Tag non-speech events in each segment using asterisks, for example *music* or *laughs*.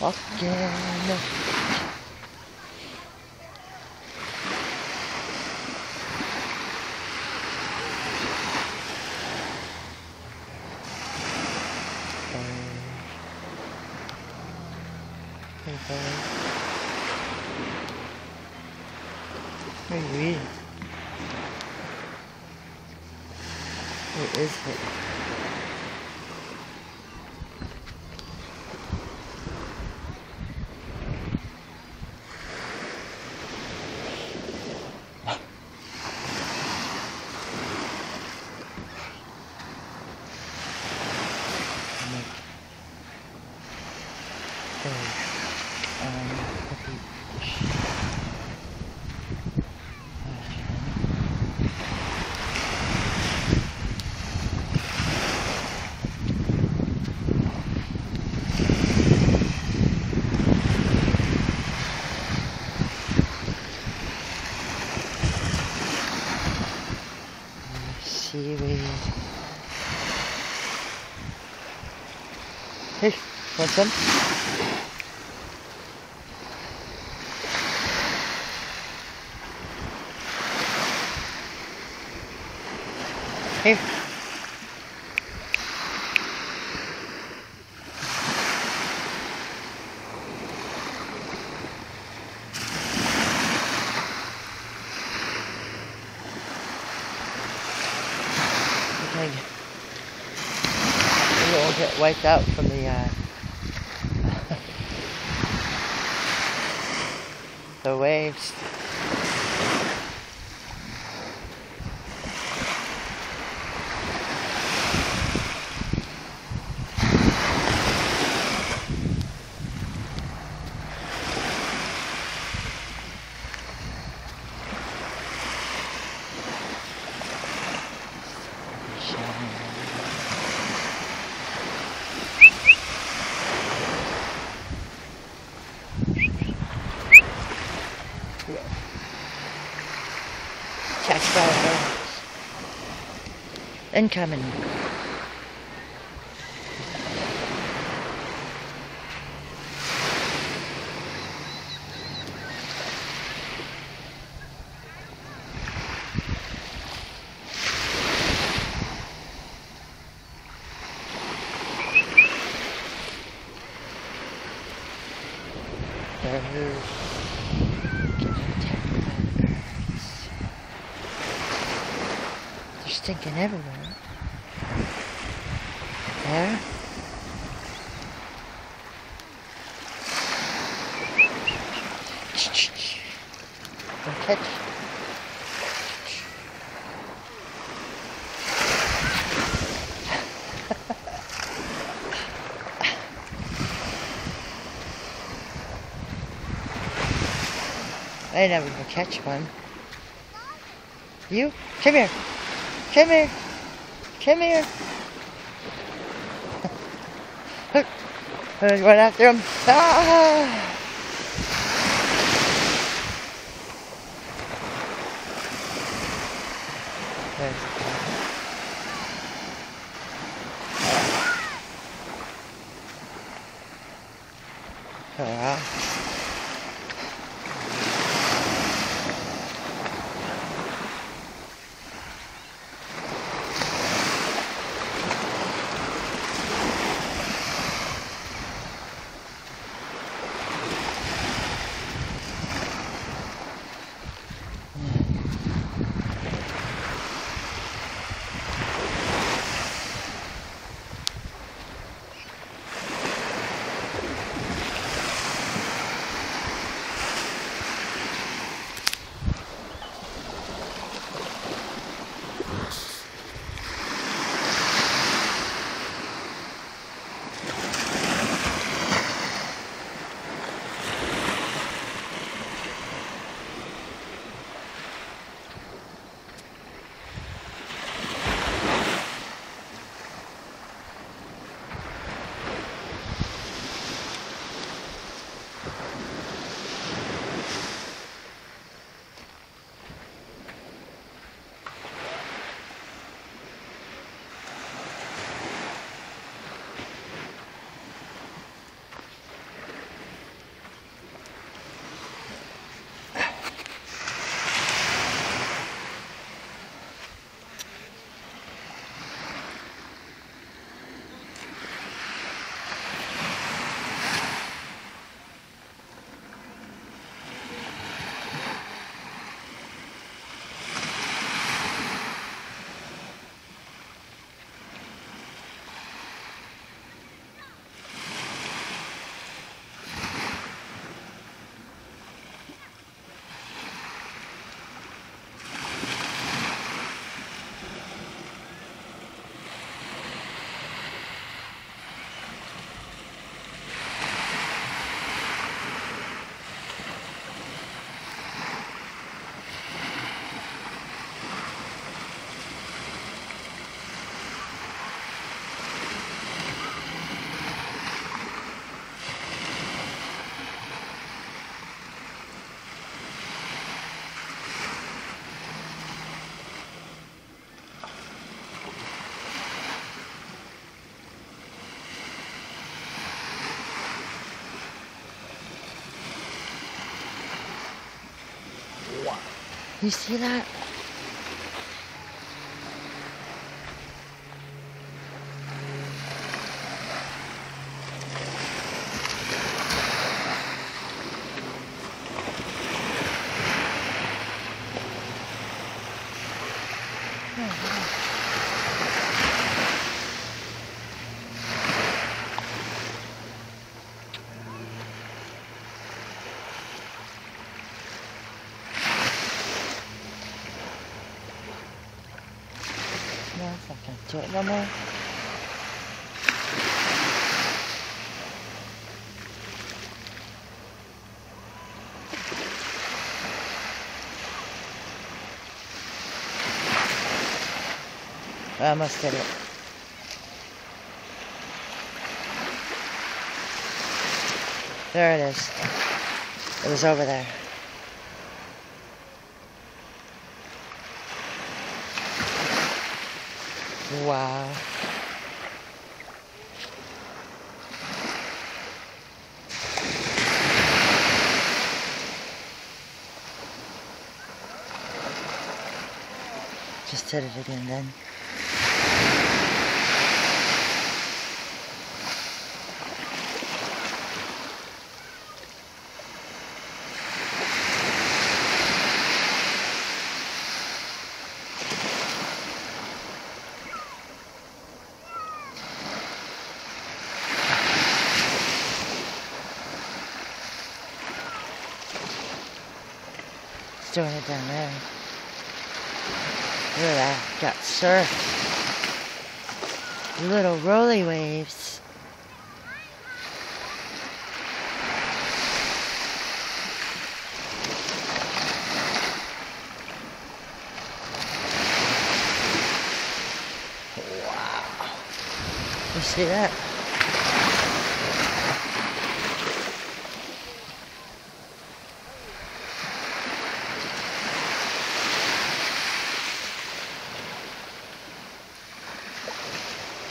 Vakker natt. Seaweed. Hey, want some? Here. Okay. We all get wiped out from the uh, *laughs* the waves. Catch by birds. Incoming. Stinking everywhere. There. I never will catch one. You? Come here. Come here. Come here. Let's run after him. Ah! The You see that? No, It no more. I almost did it. There it is. It was over there. Wow. Just did it again then. Down there. Look at that. Got surf. Little roly waves. Wow. You see that?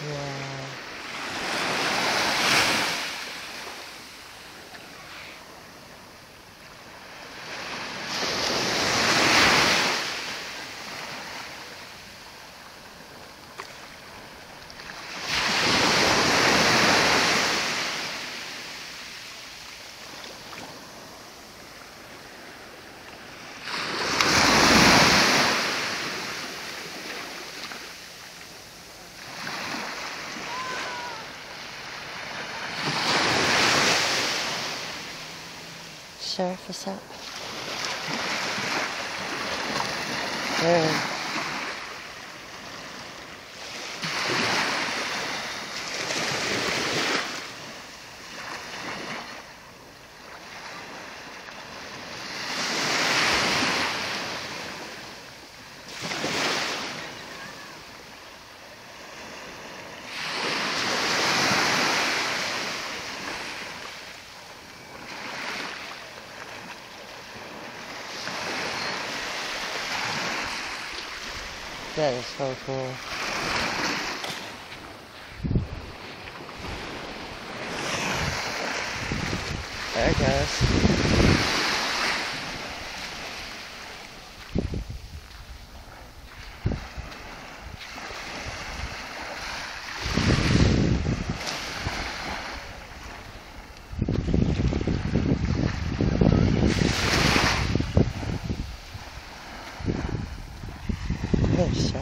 Wow. What's up? There. That is so cool. It goes. 在想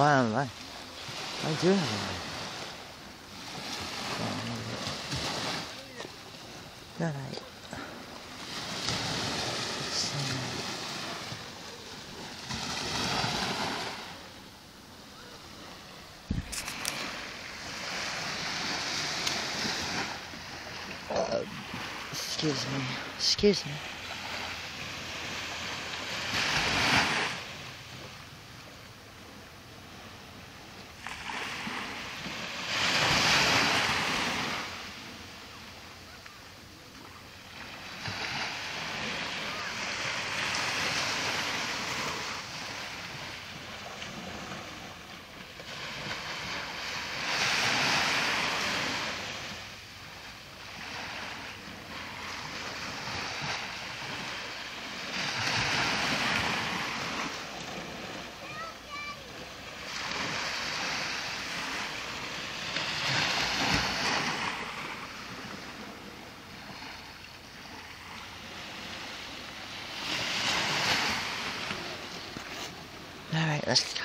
I don't. I do have a light. Good night. excuse me, excuse me. Let's go.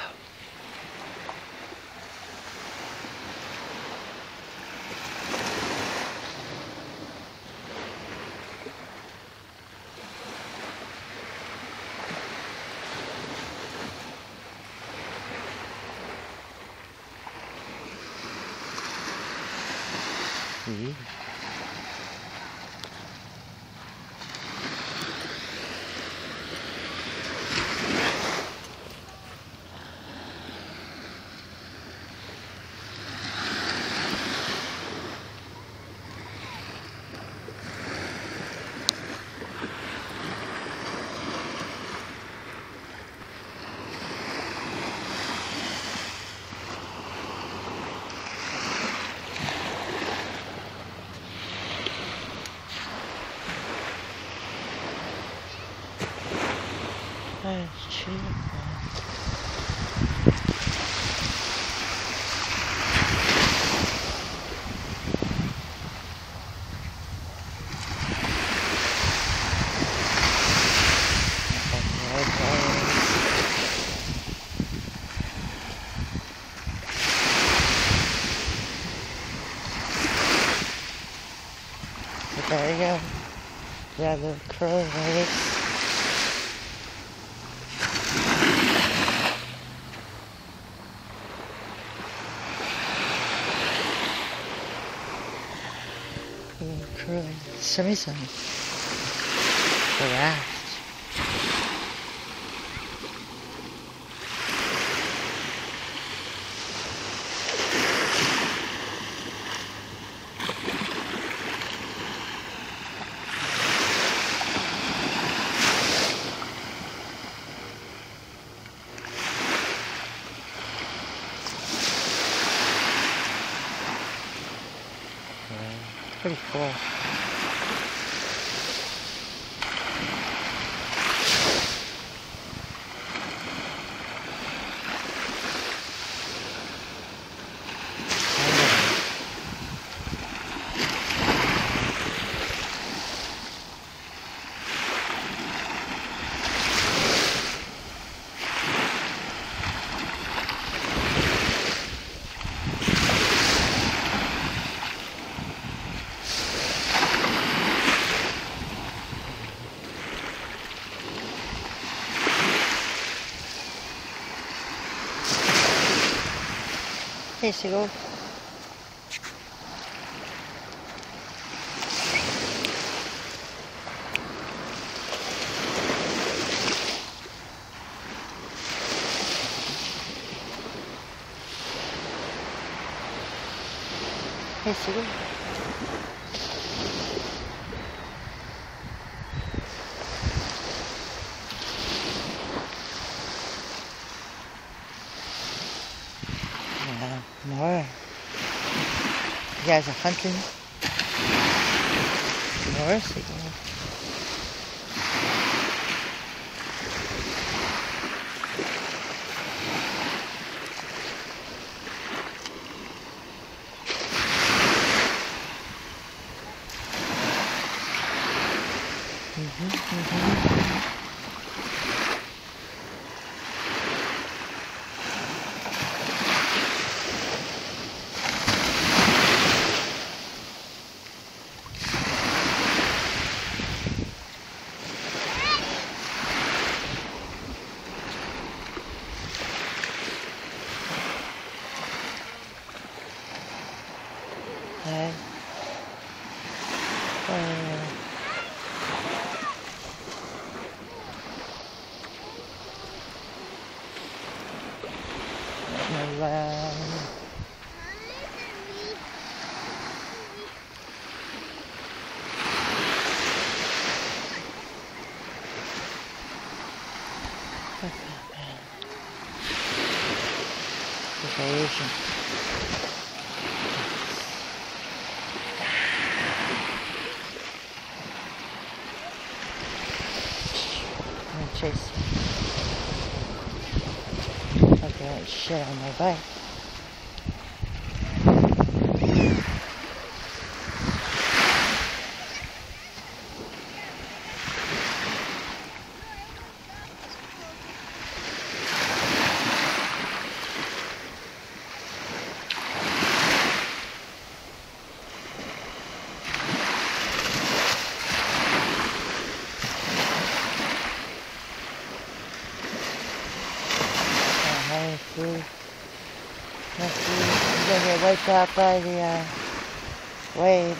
Yeah. There you go. Yeah, the coronavirus. curling semi-sun. Relax. Yeah, pretty cool. Hey, Seagull. Hey, Seagull. Yeah, more. You guys are hunting. More seagulls. Mhm, mhm. Hey. Uh, around. Preparation. I'm gonna chase. Okay, shit on my bike. Uh, let's see. Let's see. I'm gonna get wiped out by the uh, wave.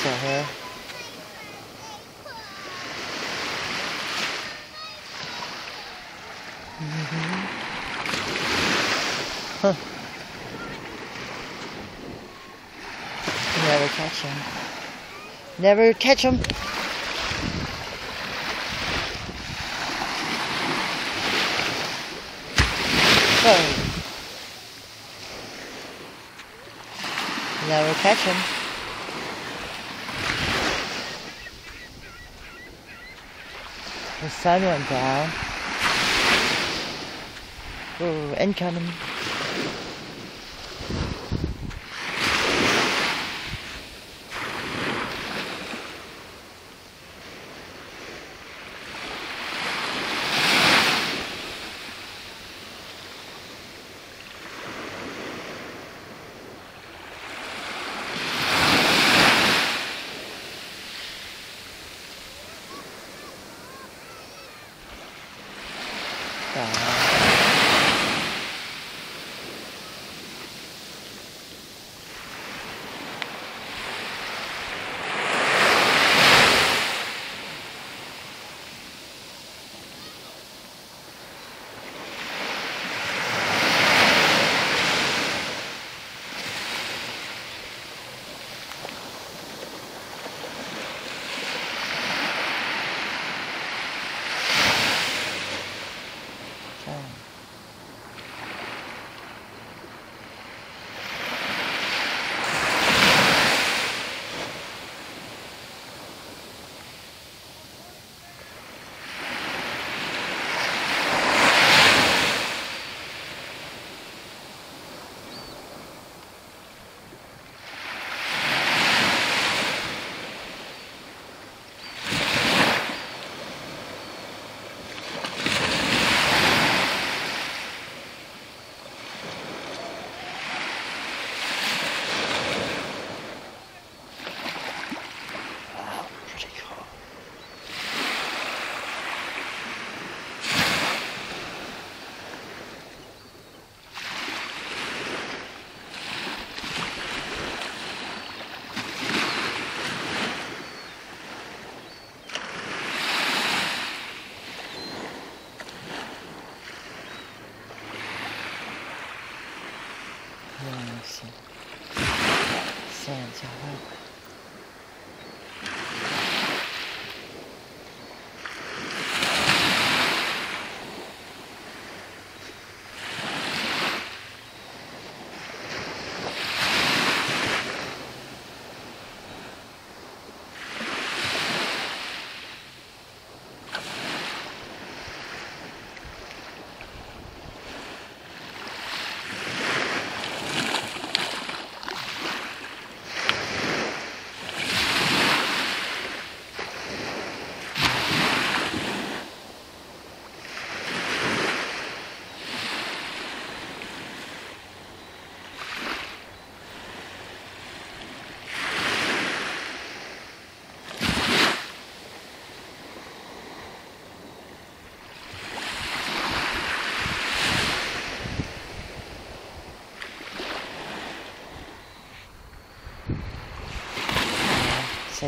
Still here. Mhm. Huh. Never catch him. Never catch him. Oh. Never catch him. The sun went down. Ooh, incoming. Yeah, let's see. Sand's all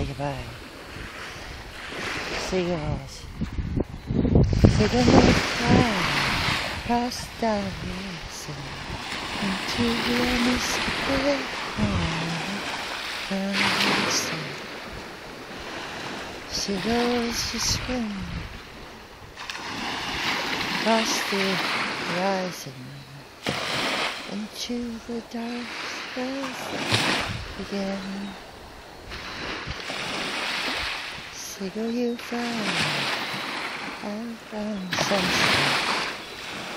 say goodbye. Seagulls. Seagulls fly across the horizon into the atmosphere. Seagulls just swim across the horizon into the dark space again. Seagull you fly out on sunset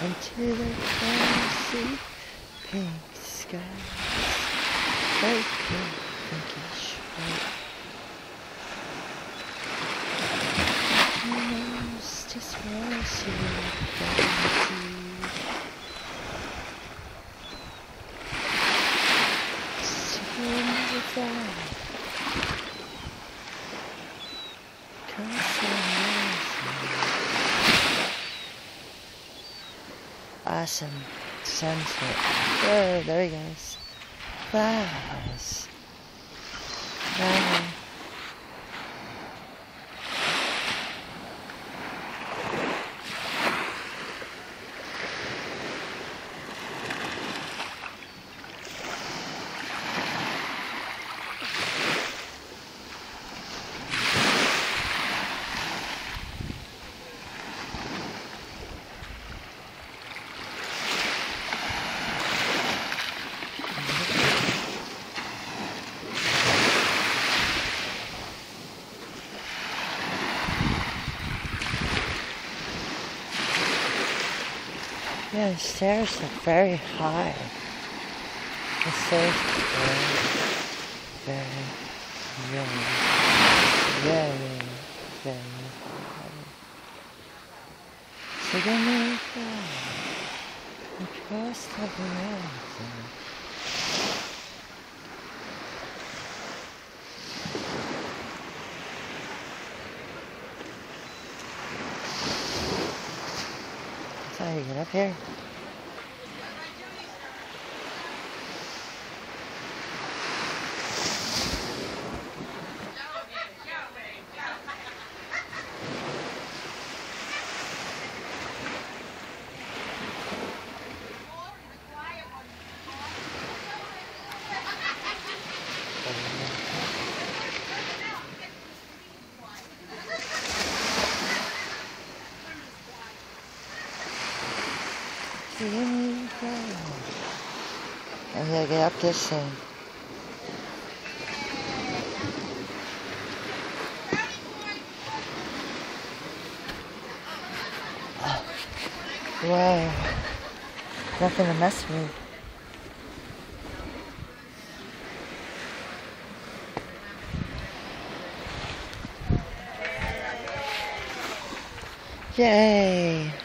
into the glassy pink skies. Bright Awesome sunset. Oh, there he goes. Flowers. Yeah, the stairs are very high. The stairs are very, very, very, very, high. So then we fly across the horizon. That's how you get up here. *laughs* Here we go. I gotta get up this thing. Wow. Nothing to mess with. Yay.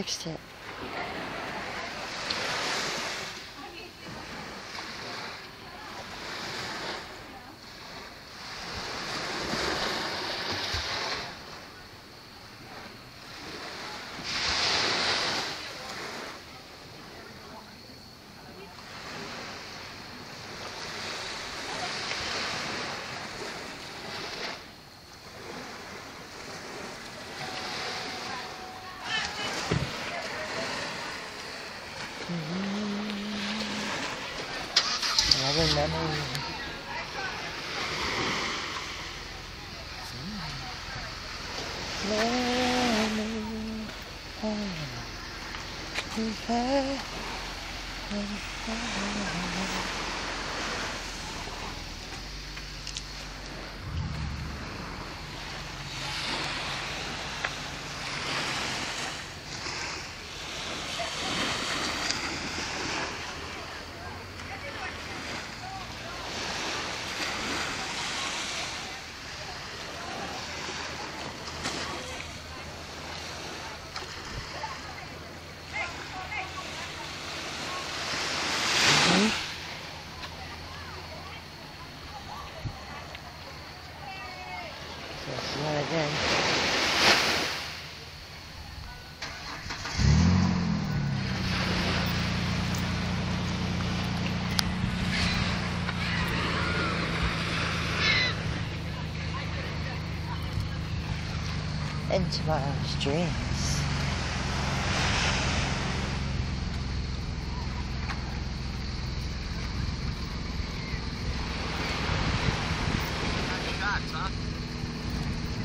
fixed it. Memory. Memory. If I- if I- Mhm. So it's not again. Into my dreams.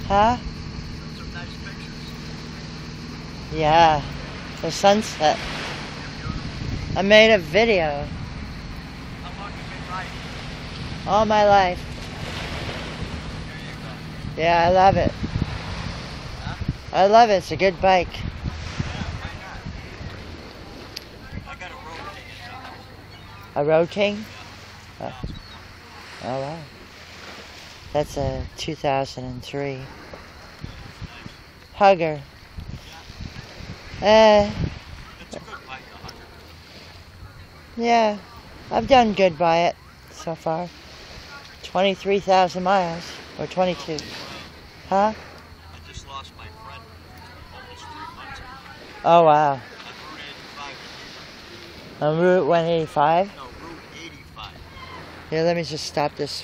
huh? Yeah. The sunset. I made a video all my life. Yeah, I love it. I love it. It's a good bike. A road? Oh. oh wow. That's a 2003 Hugger. Uh, yeah, I've done good by it so far. 23,000 miles, or 22. Huh? Oh wow. On Route 85 On Route 185? No, Route 85. Here, let me just stop this